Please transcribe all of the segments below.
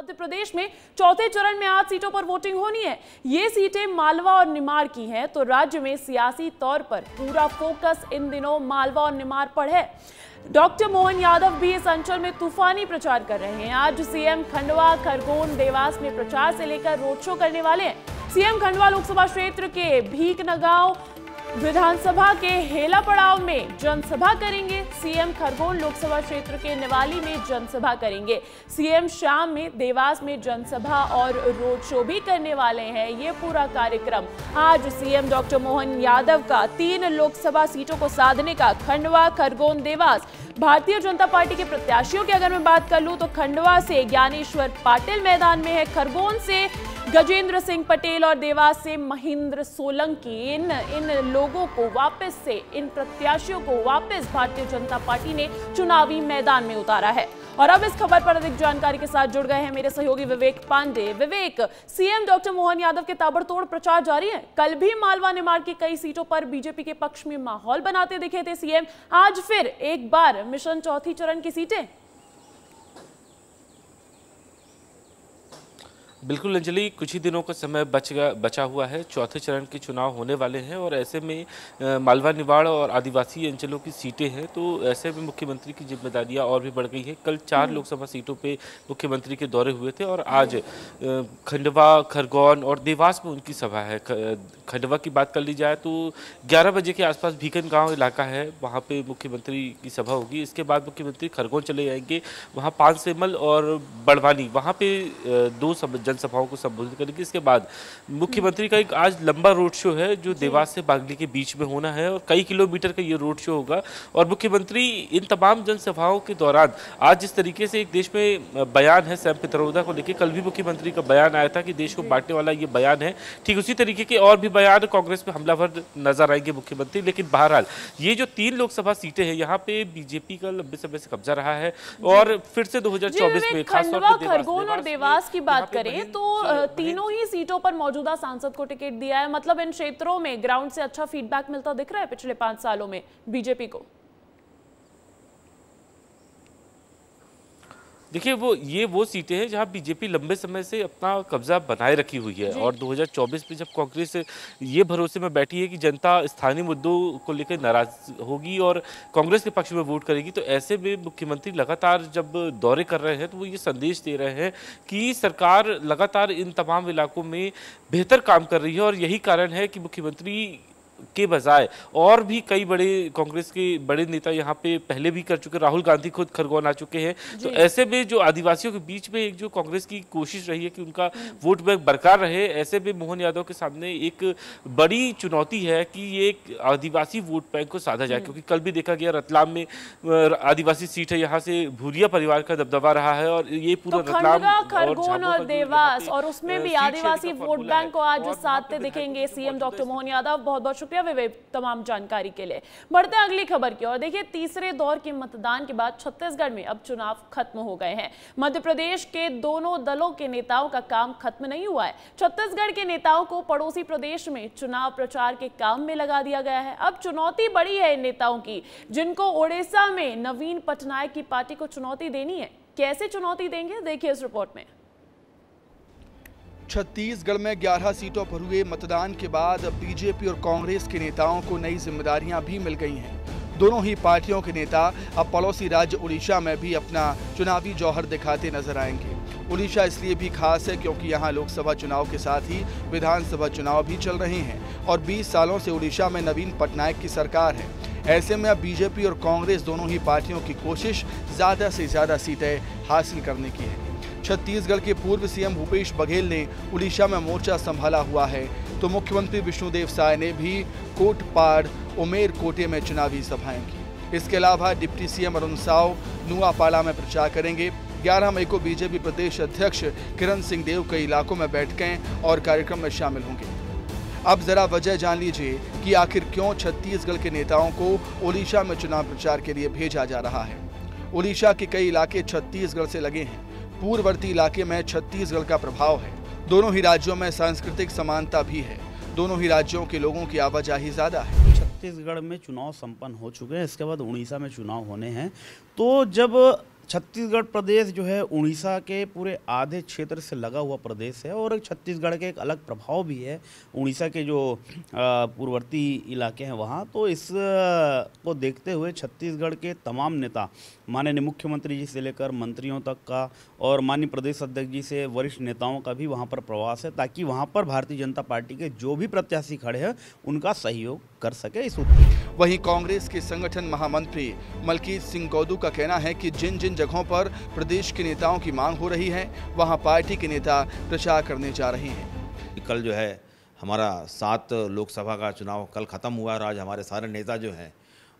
मध्य प्रदेश में चौथे चरण में आठ सीटों पर वोटिंग होनी है। ये सीटें मालवा और निमार की हैं तो राज्य में सियासी तौर पर पूरा फोकस इन दिनों मालवा और निमाड़ पर है। डॉक्टर मोहन यादव भी इस अंचल में तूफानी प्रचार कर रहे हैं। आज सीएम खंडवा, खरगोन, देवास में प्रचार से लेकर रोड शो करने वाले हैं। सीएम खंडवा लोकसभा क्षेत्र के भीक नगांव विधानसभा के हेला पड़ाव में जनसभा करेंगे। सीएम खरगोन लोकसभा क्षेत्र के निवाली में जनसभा करेंगे। सीएम शाम में देवास में जनसभा और रोड शो भी करने वाले हैं। ये पूरा कार्यक्रम। आज सीएम डॉक्टर मोहन यादव का तीन लोकसभा सीटों को साधने का खंडवा, खरगोन, देवास। भारतीय जनता पार्टी के प्रत्याशियों की अगर मैं बात कर लूँ तो खंडवा से ज्ञानेश्वर पाटिल मैदान में है। खरगोन से गजेंद्र सिंह पटेल और देवास से महेंद्र सोलंकी इन इन लोगों को वापस से, इन प्रत्याशियों को वापस भारतीय जनता पार्टी ने चुनावी मैदान में उतारा है। और अब इस खबर पर अधिक जानकारी के साथ जुड़ गए हैं मेरे सहयोगी विवेक पांडे। विवेक, सीएम डॉक्टर मोहन यादव के ताबड़तोड़ प्रचार जारी है। कल भी मालवा निमाड़ की कई सीटों पर बीजेपी के पक्ष में माहौल बनाते दिखे थे सीएम। आज फिर एक बार मिशन चौथी चरण की सीटें। बिल्कुल अंजलि कुछ ही दिनों का समय बच गया बचा हुआ है। चौथे चरण के चुनाव होने वाले हैं और ऐसे में मालवा निवाड़ और आदिवासी अंचलों की सीटें हैं तो ऐसे में मुख्यमंत्री की जिम्मेदारियाँ और भी बढ़ गई हैं। कल चार हम्म। लोकसभा सीटों पे मुख्यमंत्री के दौरे हुए थे और आज खंडवा खरगोन और देवास में उनकी सभा है। खंडवा की बात कर ली जाए तो ग्यारह बजे के आसपास भीकन गाँव इलाका है वहाँ पर मुख्यमंत्री की सभा होगी। इसके बाद मुख्यमंत्री खरगोन चले जाएँगे वहाँ पान सेमल और बड़वानी वहाँ पर दो जनसभाओं को संबोधित करेंगे। इसके बाद मुख्यमंत्री का एक आज लंबा रोड शो है जो देवास से बागली के बीच में होना है और कई किलोमीटर का ये रोड शो होगा। और मुख्यमंत्री इन तमाम जनसभाओं के दौरान आज जिस तरीके से एक देश में बयान है सैम पित्रोदा को लेकर कल भी मुख्यमंत्री का बयान आया था कि देश को बांटने वाला ये बयान है। ठीक उसी तरीके के और भी बयान कांग्रेस में हमलावर नज़र आएँगे मुख्यमंत्री। लेकिन बहरहाल ये जो तीन लोकसभा सीटें हैं यहाँ पे बीजेपी का लंबे समय से कब्जा रहा है। और फिर से 2024 में खासतौर पर खरगोन और देवास की बात करें तो तीनों ही सीटों पर मौजूदा सांसद को टिकट दिया है। मतलब इन क्षेत्रों में ग्राउंड से अच्छा फीडबैक मिलता दिख रहा है पिछले पाँच सालों में बीजेपी को? देखिए वो ये वो सीटें हैं जहाँ बीजेपी लंबे समय से अपना कब्जा बनाए रखी हुई है और 2024 में जब कांग्रेस ये भरोसे में बैठी है कि जनता स्थानीय मुद्दों को लेकर नाराज़ होगी और कांग्रेस के पक्ष में वोट करेगी तो ऐसे में मुख्यमंत्री लगातार जब दौरे कर रहे हैं तो वो ये संदेश दे रहे हैं कि सरकार लगातार इन तमाम इलाकों में बेहतर काम कर रही है और यही कारण है कि मुख्यमंत्री के बजाय और भी कई बड़े कांग्रेस के बड़े नेता यहाँ पे पहले भी कर चुके राहुल गांधी खुद खरगोन आ चुके हैं। तो ऐसे में जो आदिवासियों के बीच में एक जो कांग्रेस की कोशिश रही है कि उनका हम्म। वोट बैंक बरकरार रहे ऐसे में मोहन यादव के सामने एक बड़ी चुनौती है कि ये आदिवासी वोट बैंक को साधा जाए। हम्म। क्योंकि कल भी देखा गया रतलाम में आदिवासी सीट है। यहाँ से भूरिया परिवार का दबदबा रहा है और ये पूरा तो रतलाम और देवास और उसमें भी आदिवासी वोट बैंक को आज साधते दिखेंगे सीएम डॉक्टर मोहन यादव। बहुत बहुत शुक्रिया। विवेक तमाम जानकारी के लिए। बढ़ते अगली खबर की और देखिए, तीसरे दौर के मतदान के बाद छत्तीसगढ़ में अब चुनाव खत्म हो गए हैं। मध्य प्रदेश के दोनों दलों के नेताओं का काम खत्म नहीं हुआ है। छत्तीसगढ़ के नेताओं को पड़ोसी प्रदेश में चुनाव प्रचार के काम में लगा दिया गया है। अब चुनौती बड़ी है इन नेताओं की, जिनको ओडिशा में नवीन पटनायक की पार्टी को चुनौती देनी है। कैसे चुनौती देंगे? देखिए इस रिपोर्ट में। छत्तीसगढ़ में 11 सीटों पर हुए मतदान के बाद बीजेपी और कांग्रेस के नेताओं को नई जिम्मेदारियाँ भी मिल गई हैं। दोनों ही पार्टियों के नेता अब पड़ोसी राज्य उड़ीसा में भी अपना चुनावी जौहर दिखाते नज़र आएँगे। उड़ीसा इसलिए भी खास है क्योंकि यहाँ लोकसभा चुनाव के साथ ही विधानसभा चुनाव भी चल रहे हैं और 20 सालों से उड़ीसा में नवीन पटनायक की सरकार है। ऐसे में अब बीजेपी और कांग्रेस दोनों ही पार्टियों की कोशिश ज़्यादा से ज़्यादा सीटें हासिल करने की है। छत्तीसगढ़ के पूर्व सीएम भूपेश बघेल ने उड़ीसा में मोर्चा संभाला हुआ है। तो मुख्यमंत्री विष्णुदेव साय ने भी कोटपाड़, उमेर कोटे में चुनावी सभाएँ की। इसके अलावा डिप्टी सीएम अरुण साव नुआपाड़ा में प्रचार करेंगे। 11 मई को बीजेपी प्रदेश अध्यक्ष किरण सिंह देव कई इलाकों में बैठकें और कार्यक्रम में शामिल होंगे। अब जरा वजह जान लीजिए कि आखिर क्यों छत्तीसगढ़ के नेताओं को ओडिशा में चुनाव प्रचार के लिए भेजा जा रहा है। ओडिशा के कई इलाके छत्तीसगढ़ से लगे हैं। पूर्ववर्ती इलाके में छत्तीसगढ़ का प्रभाव है। दोनों ही राज्यों में सांस्कृतिक समानता भी है। दोनों ही राज्यों के लोगों की आवाजाही ज़्यादा है। छत्तीसगढ़ में चुनाव संपन्न हो चुके हैं, इसके बाद उड़ीसा में चुनाव होने हैं। तो जब छत्तीसगढ़ प्रदेश जो है, उड़ीसा के पूरे आधे क्षेत्र से लगा हुआ प्रदेश है और छत्तीसगढ़ के एक अलग प्रभाव भी है। उड़ीसा के जो पूर्ववर्ती इलाके हैं वहाँ तो इस को देखते हुए छत्तीसगढ़ के तमाम नेता, माननीय मुख्यमंत्री जी से लेकर मंत्रियों तक का और माननीय प्रदेश अध्यक्ष जी से वरिष्ठ नेताओं का भी वहाँ पर प्रवास है, ताकि वहाँ पर भारतीय जनता पार्टी के जो भी प्रत्याशी खड़े हैं, उनका सहयोग कर सके इस वहीं कांग्रेस के संगठन महामंत्री मलकीत सिंह गौदू का कहना है कि जिन जिन जगहों पर प्रदेश के नेताओं की मांग हो रही है वहाँ पार्टी के नेता प्रचार करने जा रहे हैं। कल जो है हमारा सात लोकसभा का चुनाव कल ख़त्म हुआ और आज हमारे सारे नेता जो हैं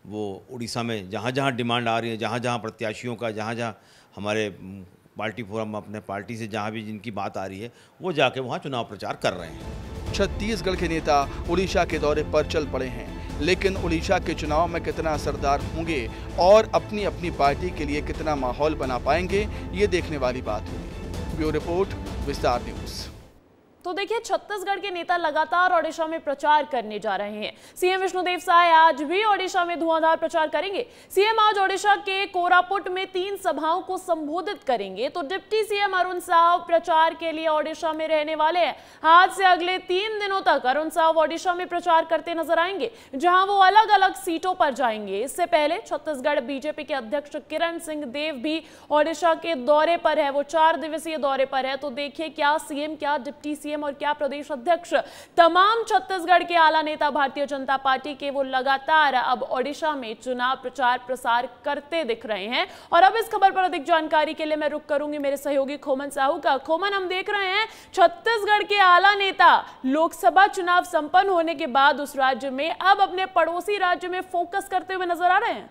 वो उड़ीसा में जहाँ जहाँ डिमांड आ रही है जहाँ जहाँ प्रत्याशियों का जहाँ जहाँ हमारे पार्टी फोरम अपने पार्टी से जहाँ भी जिनकी बात आ रही है वो जाके वहाँ चुनाव प्रचार कर रहे हैं। छत्तीसगढ़ के नेता उड़ीसा के दौरे पर चल पड़े हैं। लेकिन उड़ीसा के चुनाव में कितना असरदार होंगे और अपनी अपनी पार्टी के लिए कितना माहौल बना पाएँगे, ये देखने वाली बात होगी। Bureau report, Vistaar news. तो देखिए, छत्तीसगढ़ के नेता लगातार ओडिशा में प्रचार करने जा रहे हैं। सीएम विष्णुदेव साय आज भी ओडिशा में धुआंधार प्रचार करेंगे। सीएम आज ओडिशा के कोरापुट में तीन सभाओं को संबोधित करेंगे। तो डिप्टी सीएम अरुण साहब प्रचार के लिए ओडिशा में रहने वाले हैं। आज से अगले तीन दिनों तक अरुण साहब ओडिशा में प्रचार करते नज़र आएँगे, जहाँ वो अलग अलग सीटों पर जाएँगे। इससे पहले छत्तीसगढ़ बीजेपी के अध्यक्ष किरण सिंह देव भी ओडिशा के दौरे पर है। वो चार दिवसीय दौरे पर है। तो देखिए, क्या सीएम, क्या डिप्टी सीएम सीएम और क्या प्रदेश अध्यक्ष, तमाम छत्तीसगढ़ के आला नेता भारतीय जनता पार्टी के वो लगातार अब ओडिशा में चुनाव प्रचार प्रसार करते दिख रहे हैं। और अब इस खबर पर अधिक जानकारी के लिए मैं रुक करूँगी मेरे सहयोगी खोमन साहू का। खोमन, हम देख रहे हैं छत्तीसगढ़ के आला नेता लोकसभा चुनाव संपन्न होने के बाद उस राज्य में अब अपने पड़ोसी राज्य में फोकस करते हुए नज़र आ रहे हैं।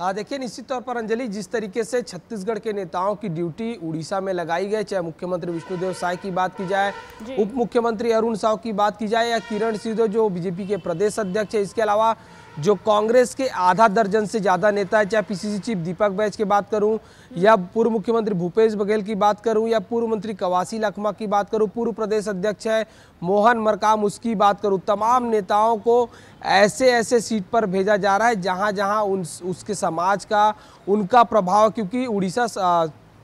देखिए निश्चित तौर पर अंजलि जिस तरीके से छत्तीसगढ़ के नेताओं की ड्यूटी उड़ीसा में लगाई गई चाहे मुख्यमंत्री विष्णुदेव साय की बात की जाए उप मुख्यमंत्री अरुण साव की बात की जाए या किरण सिद्धो जो बीजेपी के प्रदेश अध्यक्ष है इसके अलावा जो कांग्रेस के आधा दर्जन से ज़्यादा नेता है, चाहे पीसीसी चीफ दीपक बैच की बात करूँ, या पूर्व मुख्यमंत्री भूपेश बघेल की बात करूँ, या पूर्व मंत्री कवासी लखमा की बात करूँ, पूर्व प्रदेश अध्यक्ष है, मोहन मरकाम उसकी बात करूँ, तमाम नेताओं को ऐसे ऐसे सीट पर भेजा जा रहा है जहाँ जहाँ उन, उसके समाज का, उनका प्रभाव, क्योंकि उड़ीसा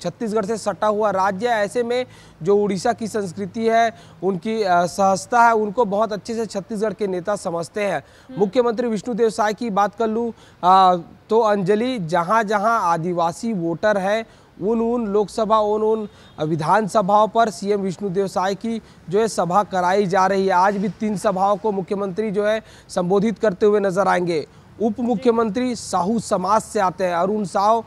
छत्तीसगढ़ से सटा हुआ राज्य है। ऐसे में जो उड़ीसा की संस्कृति है उनकी सहजता है उनको बहुत अच्छे से छत्तीसगढ़ के नेता समझते हैं। हम्म। मुख्यमंत्री विष्णुदेव साय की बात कर लूँ तो अंजलि जहाँ जहाँ आदिवासी वोटर है उन उन लोकसभा उन उन विधानसभाओं पर सीएम विष्णुदेव साय की जो है सभा कराई जा रही है। आज भी तीन सभाओं को मुख्यमंत्री जो है संबोधित करते हुए नज़र आएँगे। उप मुख्यमंत्री साहू समाज से आते हैं। अरुण साव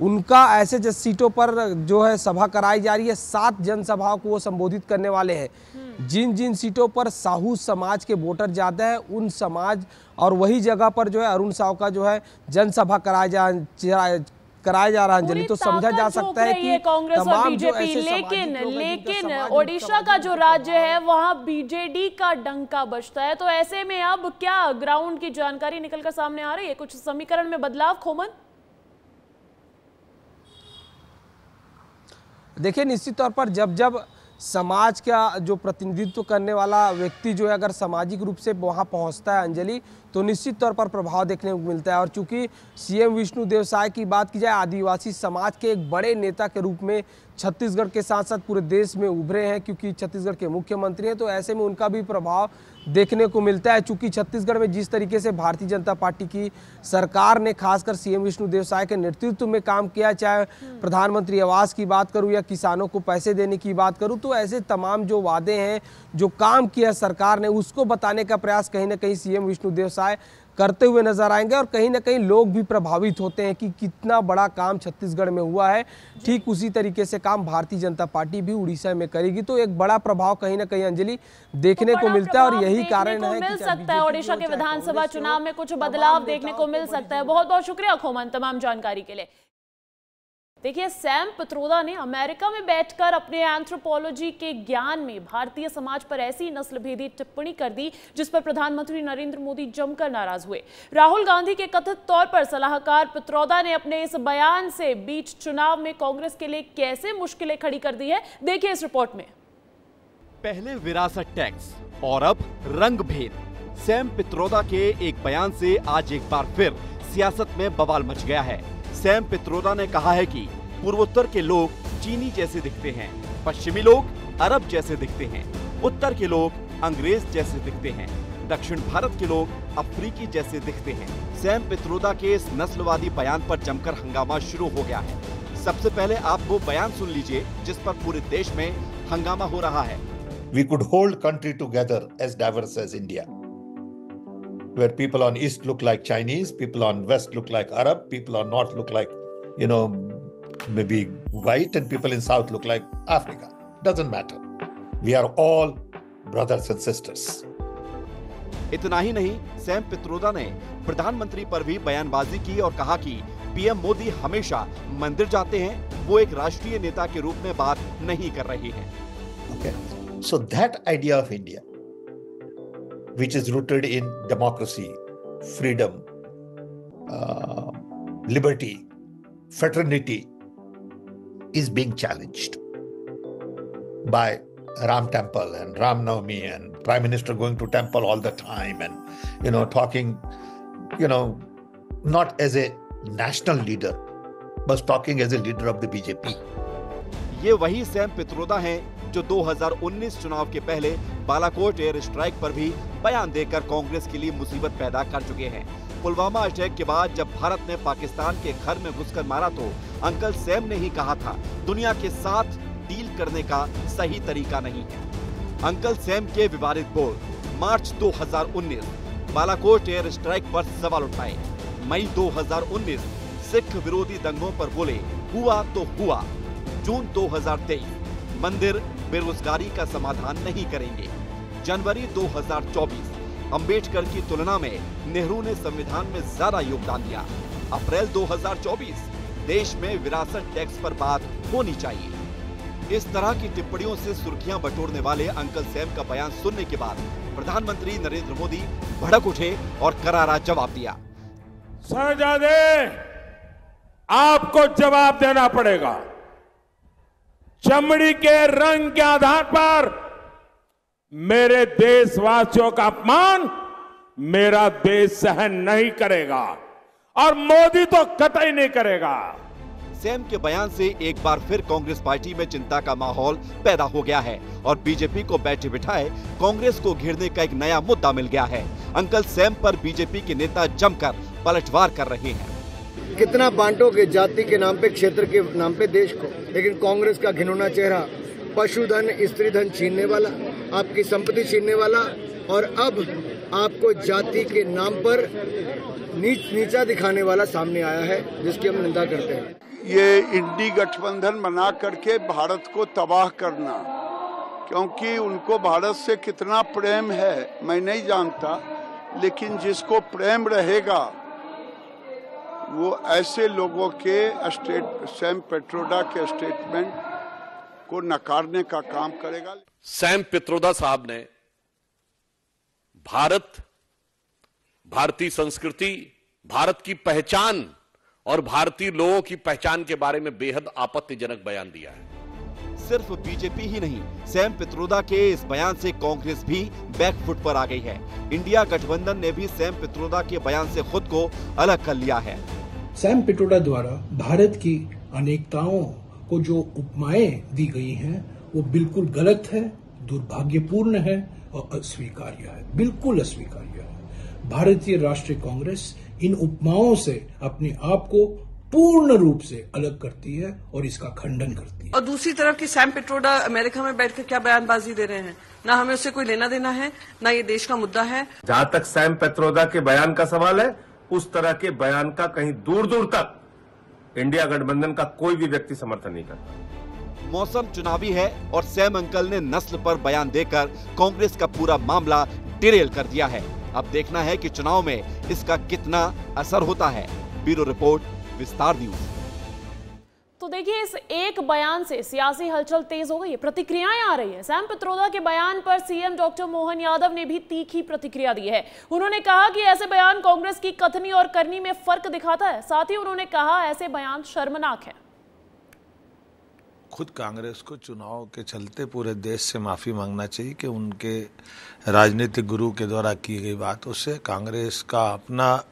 उनका ऐसे जिस सीटों पर जो है सभा कराई जा रही है सात जनसभाओं को वो संबोधित करने वाले हैं। हम्म। जिन जिन सीटों पर साहू समाज के वोटर ज़्यादा हैं उन समाज और वही जगह पर जो है अरुण साहू का जो है जनसभा कराया जा कराया जा रहा है। अंजलि तो समझा जा सकता है कि कांग्रेस और बीजेपी लेकिन लेकिन ओडिशा का जो राज्य है वहाँ बीजेडी का डंका बजता है। तो ऐसे में अब क्या ग्राउंड की जानकारी निकलकर सामने आ रही है? कुछ समीकरण में बदलाव? खोमन? देखिए, निश्चित तौर पर जब जब समाज का जो प्रतिनिधित्व करने वाला व्यक्ति जो है, अगर सामाजिक रूप से वहाँ पहुँचता है अंजलि तो निश्चित तौर पर प्रभाव देखने को मिलता है। और चूँकि सीएम विष्णु देव साय की बात की जाए, आदिवासी समाज के एक बड़े नेता के रूप में छत्तीसगढ़ के साथ साथ पूरे देश में उभरे हैं, क्योंकि छत्तीसगढ़ के मुख्यमंत्री हैं तो ऐसे में उनका भी प्रभाव देखने को मिलता है। चूँकि छत्तीसगढ़ में जिस तरीके से भारतीय जनता पार्टी की सरकार ने, खासकर सीएम विष्णुदेव साय के नेतृत्व में काम किया, चाहे प्रधानमंत्री आवास की बात करूँ या किसानों को पैसे देने की बात करूँ तो ऐसे तमाम जो वादे हैं, जो काम किया सरकार ने, उसको बताने का प्रयास कहीं ना कहीं सीएम विष्णुदेव साय करते हुए नज़र आएँगे और कहीं ना कहीं लोग भी प्रभावित होते हैं कि कितना बड़ा काम छत्तीसगढ़ में हुआ है। ठीक उसी तरीके से काम भारतीय जनता पार्टी भी उड़ीसा में करेगी। तो एक बड़ा प्रभाव कहीं ना कहीं अंजलि देखने तो को मिलता है और यही कारण है मिल सकता है। ओडिशा के विधानसभा चुनाव में कुछ बदलाव देखने को मिल सकता है। बहुत बहुत शुक्रिया खोमन तमाम जानकारी के लिए। देखिए, सैम पित्रोदा ने अमेरिका में बैठकर अपने एंथ्रोपोलॉजी के ज्ञान में भारतीय समाज पर ऐसी नस्ल भेदी टिप्पणी कर दी, जिस पर प्रधानमंत्री नरेंद्र मोदी जमकर नाराज़ हुए। राहुल गांधी के कथित तौर पर सलाहकार पित्रोदा ने अपने इस बयान से बीच चुनाव में कांग्रेस के लिए कैसे मुश्किलें खड़ी कर दी है, देखिए इस रिपोर्ट में। पहले विरासत टैक्स और अब रंग भेद सैम पित्रोदा के एक बयान से आज एक बार फिर सियासत में बवाल मच गया है। सैम पित्रोदा ने कहा है कि पूर्वोत्तर के लोग चीनी जैसे दिखते हैं पश्चिमी लोग अरब जैसे दिखते हैं उत्तर के लोग अंग्रेज़ जैसे दिखते हैं दक्षिण भारत के लोग अफ्रीकी जैसे दिखते हैं। सैम पित्रोदा के इस नस्लवादी बयान पर जमकर हंगामा शुरू हो गया है। सबसे पहले आप वो बयान सुन लीजिए जिस पर पूरे देश में हंगामा हो रहा है। We could hold country together as diverse as India, where people on east look like Chinese, people on west look like Arab, people on north look like, you know, maybe white, and people in south look like Africa. Doesn't matter. We are all brothers and sisters. इतना ही नहीं Sam Pitroda ने प्रधानमंत्री पर भी बयानबाजी की और कहा कि पीएम मोदी हमेशा मंदिर जाते हैं वो एक राष्ट्रीय नेता के रूप में बात नहीं कर रहे हैं Okay. So that idea of India, which is rooted in democracy, freedom, uh, liberty, fraternity, is being challenged by Ram Temple and Ram Navami and Prime Minister going to temple all the time and you know talking, you know, not as a national leader, but talking as a leader of the BJP. ये वही Sam Pitroda हैं जो 2019 चुनाव के पहले Balakot air strike पर भी बयान देकर कांग्रेस के लिए मुसीबत पैदा कर चुके हैं। पुलवामा अटैक के बाद जब भारत ने पाकिस्तान के घर में घुसकर मारा तो अंकल सैम ने ही कहा था, दुनिया के साथ डील करने का सही तरीका नहीं है। अंकल सैम के विवादित बोल, मार्च 2019 बालाकोट एयर स्ट्राइक पर सवाल उठाए। मई 2019 सिख विरोधी दंगों पर बोले, हुआ तो हुआ। जून 2023 मंदिर बेरोजगारी का समाधान नहीं करेंगे। जनवरी 2024 अंबेडकर की तुलना में नेहरू ने संविधान में ज़्यादा योगदान दिया। अप्रैल 2024 देश में विरासत टैक्स पर बात होनी चाहिए। इस तरह की टिप्पणियों से सुर्खियाँ बटोरने वाले अंकल सैम का बयान सुनने के बाद प्रधानमंत्री नरेंद्र मोदी भड़क उठे और करारा जवाब दिया। आपको जवाब देना पड़ेगा। चमड़ी के रंग के आधार पर मेरे देशवासियों का अपमान मेरा देश सहन नहीं करेगा और मोदी तो कतई नहीं करेगा। सैम के बयान से एक बार फिर कांग्रेस पार्टी में चिंता का माहौल पैदा हो गया है और बीजेपी को बैठे बिठाए कांग्रेस को घेरने का एक नया मुद्दा मिल गया है। अंकल सैम पर बीजेपी के नेता जमकर पलटवार कर रहे हैं। कितना बांटोगे जाति के नाम पे, क्षेत्र के नाम पे देश को? लेकिन कांग्रेस का घिनौना चेहरा, पशुधन स्त्री धन छीनने वाला, आपकी संपत्ति छीनने वाला, और अब आपको जाति के नाम पर नीच, नीचा दिखाने वाला सामने आया है, जिसकी हम निंदा करते हैं। ये इंडी गठबंधन बना करके भारत को तबाह करना, क्योंकि उनको भारत से कितना प्रेम है, मैं नहीं जानता, लेकिन जिसको प्रेम रहेगा वो ऐसे लोगों के स्टेट सैम पेट्रोडा के स्टेटमेंट को नकारने का काम करेगा। सैम पित्रोदा साहब ने भारत भारतीय संस्कृति भारत की पहचान और भारतीय लोगों की पहचान के बारे में बेहद आपत्तिजनक बयान दिया है। सिर्फ़ बीजेपी ही नहीं सैम पित्रोदा के इस बयान से कांग्रेस भी बैकफुट पर आ गई है। इंडिया गठबंधन ने भी सैम पित्रोदा के बयान से खुद को अलग कर लिया है। सैम पित्रोदा द्वारा भारत की अनेकताओं को जो उपमाएँ दी गई हैं वो बिल्कुल गलत है दुर्भाग्यपूर्ण है और अस्वीकार्य है। बिल्कुल अस्वीकार्य है। भारतीय राष्ट्रीय कांग्रेस इन उपमाओं से अपने आप को पूर्ण रूप से अलग करती है और इसका खंडन करती है। और दूसरी तरफ़ की सैम पिट्रोडा अमेरिका में बैठकर क्या बयानबाजी दे रहे हैं? ना हमें उससे कोई लेना देना है ना ये देश का मुद्दा है। जहाँ तक सैम पेट्रोदा के बयान का सवाल है उस तरह के बयान का कहीं दूर दूर तक इंडिया गठबंधन का कोई भी व्यक्ति समर्थन नहीं करता। मौसम चुनावी है और सैम अंकल ने नस्ल पर बयान देकर कांग्रेस का पूरा मामला डिरेल कर दिया है। अब देखना है कि चुनाव में इसका कितना असर होता है। Bureau report, Vistaar news. देखिए, इस एक बयान से सियासी हलचल तेज हो गई है, प्रतिक्रियाएँ आ रही हैं। सैम पित्रोदा के बयान पर सीएम डॉक्टर मोहन यादव ने भी तीखी प्रतिक्रिया दी है। उन्होंने कहा कि ऐसे बयान कांग्रेस की कथनी और करनी में फ़र्क दिखाता है। साथ ही उन्होंने कहा, ऐसे बयान शर्मनाक है। खुद कांग्रेस को चुनाव के चलते पूरे देश से माफ़ी मांगना चाहिए कि उनके राजनीतिक गुरु के द्वारा की गई बात, उससे कांग्रेस का अपना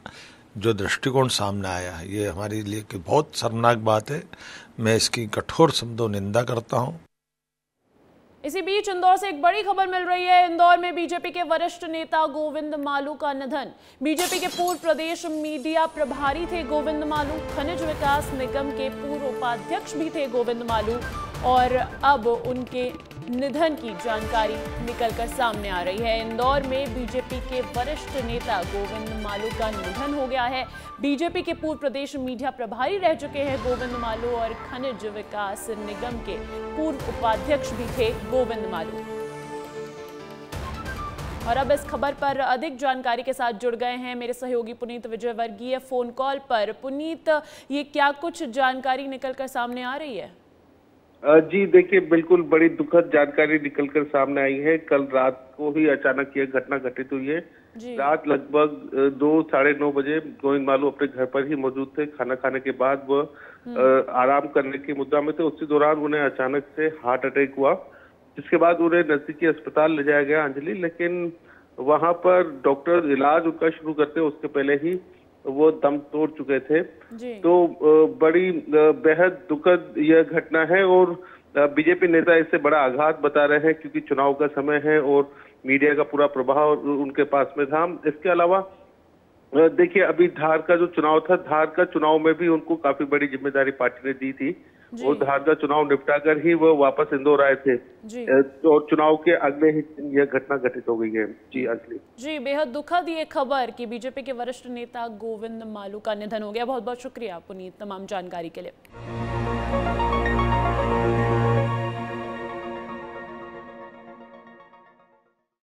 जो दृष्टिकोण सामने आया है, ये हमारे लिए की बहुत शर्मनाक बात है। मैं इसकी कठोर शब्दों निंदा करता हूँ। इसी बीच इंदौर से एक बड़ी खबर मिल रही है। इंदौर में बीजेपी के वरिष्ठ नेता गोविंद मालू का निधन। बीजेपी के पूर्व प्रदेश मीडिया प्रभारी थे गोविंद मालू, खनिज विकास निगम के पूर्व उपाध्यक्ष भी थे गोविंद मालू, और अब उनके निधन की जानकारी निकलकर सामने आ रही है। इंदौर में बीजेपी के वरिष्ठ नेता गोविंद मालू का निधन हो गया है। बीजेपी के पूर्व प्रदेश मीडिया प्रभारी रह चुके हैं गोविंद मालू और खनिज विकास निगम के पूर्व उपाध्यक्ष भी थे गोविंद मालू। और अब इस खबर पर अधिक जानकारी के साथ जुड़ गए हैं मेरे सहयोगी पुनीत विजय वर्गीय फ़ोन कॉल पर, पुनीत, ये क्या कुछ जानकारी निकलकर सामने आ रही है? जी देखिए बिल्कुल बड़ी दुखद जानकारी निकलकर सामने आई है। कल रात को ही अचानक यह घटना घटित हुई है। रात लगभग दो साढ़े नौ बजे गोविंद मालू अपने घर पर ही मौजूद थे। खाना खाने के बाद वह आराम करने की मुद्दा में थे। उसी दौरान उन्हें अचानक से हार्ट अटैक हुआ जिसके बाद उन्हें नजदीकी अस्पताल ले जाया गया अंजलि। लेकिन वहाँ पर डॉक्टर इलाज उनका शुरू करते उसके पहले ही वो दम तोड़ चुके थे। तो बड़ी बेहद दुखद यह घटना है और बीजेपी नेता इससे बड़ा आघात बता रहे हैं क्योंकि चुनाव का समय है और मीडिया का पूरा प्रभाव उनके पास में था। इसके अलावा देखिए अभी धार का जो चुनाव था धार का चुनाव में भी उनको काफ़ी बड़ी ज़िम्मेदारी पार्टी ने दी थी। और धार का चुनाव निपटा कर ही वो वापस इंदौर आए थे। और चुनाव के अगले ही यह घटना घटित हो गई है जी अंजलि जी बेहद दुखद ये खबर कि बीजेपी के वरिष्ठ नेता गोविंद मालू का निधन हो गया। बहुत बहुत शुक्रिया पुनीत तमाम जानकारी के लिए।